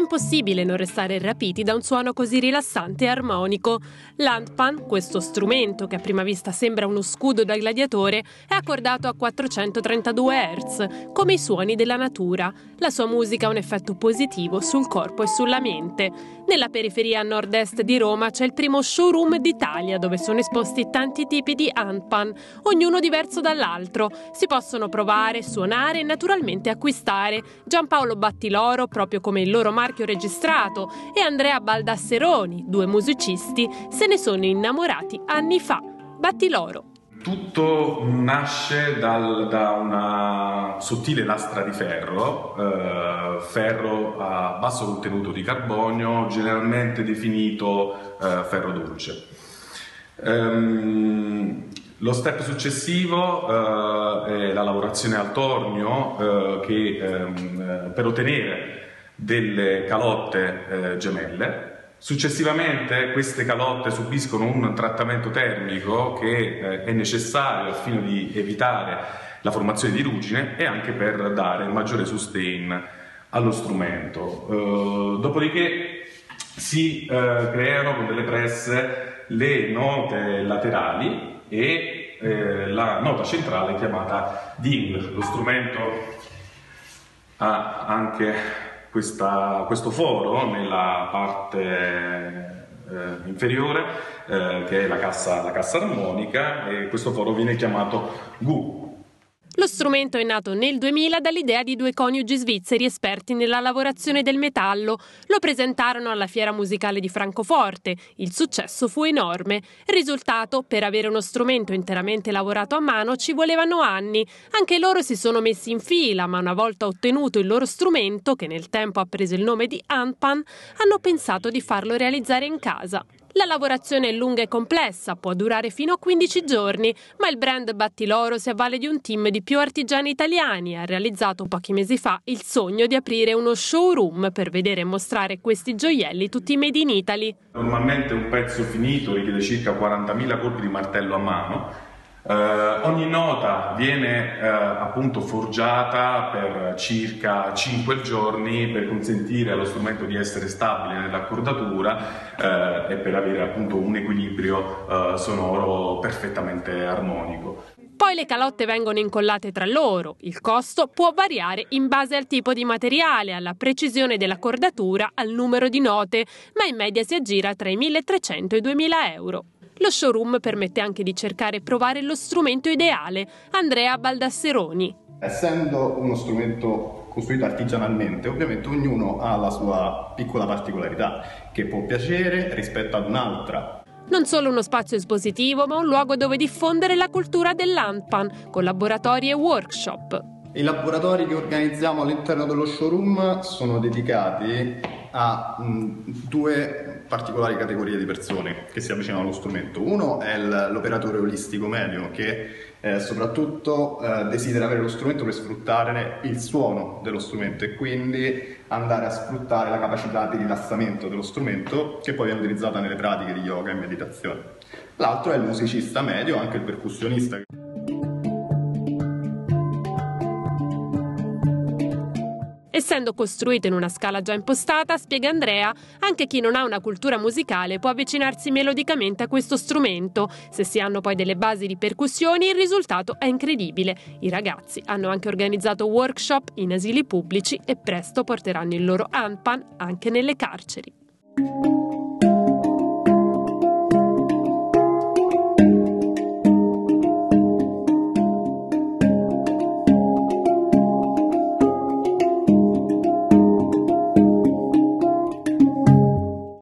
impossibile non restare rapiti da un suono così rilassante e armonico. L'Antpan, questo strumento che a prima vista sembra uno scudo da gladiatore, è accordato a 432 Hz, come i suoni della natura. La sua musica ha un effetto positivo sul corpo e sulla mente. Nella periferia a nord-est di Roma c'è il primo showroom d'Italia dove sono esposti tanti tipi di Antpan, ognuno diverso dall'altro. Si possono provare, suonare e naturalmente acquistare. Giampaolo Battiloro, proprio come il loro marchio registrato, e Andrea Baldasseroni, due musicisti, se ne sono innamorati anni fa. Battiloro. Tutto nasce dal, da una sottile lastra di ferro, eh, ferro a basso contenuto di carbonio, generalmente definito eh, ferro dolce. Um, lo step successivo uh, è la lavorazione al tornio uh, che, um, per ottenere delle calotte uh, gemelle. Successivamente queste calotte subiscono un trattamento termico che è necessario al fine di evitare la formazione di ruggine e anche per dare maggiore sustain allo strumento. dopodiché si creano con delle presse le note laterali e eh, la nota centrale chiamata DIN. Lo strumento ha anche questa, questo foro nella parte eh, inferiore eh, che è la cassa, la cassa armonica e questo foro viene chiamato GU lo strumento è nato nel 2000 dall'idea di due coniugi svizzeri esperti nella lavorazione del metallo. Lo presentarono alla Fiera Musicale di Francoforte. Il successo fu enorme. Risultato, per avere uno strumento interamente lavorato a mano ci volevano anni. Anche loro si sono messi in fila, ma una volta ottenuto il loro strumento, che nel tempo ha preso il nome di Anpan, hanno pensato di farlo realizzare in casa. La lavorazione è lunga e complessa, può durare fino a 15 giorni, ma il brand Battiloro si avvale di un team di più artigiani italiani e ha realizzato pochi mesi fa il sogno di aprire uno showroom per vedere e mostrare questi gioielli tutti made in Italy. Normalmente un pezzo finito richiede circa 40.000 colpi di martello a mano Uh, ogni nota viene uh, appunto forgiata per circa 5 giorni per consentire allo strumento di essere stabile nell'accordatura uh, e per avere appunto un equilibrio sonoro perfettamente armonico. Poi le calotte vengono incollate tra loro. Il costo può variare in base al tipo di materiale, alla precisione dell'accordatura, al numero di note, ma in media si aggira tra i 1.300 e i 2.000 euro. Lo showroom permette anche di cercare e provare lo strumento ideale. Andrea Baldasseroni. Essendo uno strumento costruito artigianalmente, ovviamente ognuno ha la sua piccola particolarità che può piacere rispetto ad un'altra. Non solo uno spazio espositivo, ma un luogo dove diffondere la cultura dell'Antpan, con laboratori e workshop. I laboratori che organizziamo all'interno dello showroom sono dedicati a mh, due particolari categorie di persone che si avvicinano allo strumento. Uno è l'operatore olistico medio che eh, soprattutto eh, desidera avere lo strumento per sfruttare il suono dello strumento e quindi andare a sfruttare la capacità di rilassamento dello strumento che poi viene utilizzata nelle pratiche di yoga e meditazione. L'altro è il musicista medio, anche il percussionista. Essendo costruito in una scala già impostata, spiega Andrea, anche chi non ha una cultura musicale può avvicinarsi melodicamente a questo strumento. Se si hanno poi delle basi di percussioni, il risultato è incredibile. I ragazzi hanno anche organizzato workshop in asili pubblici e presto porteranno il loro Anpan anche nelle carceri.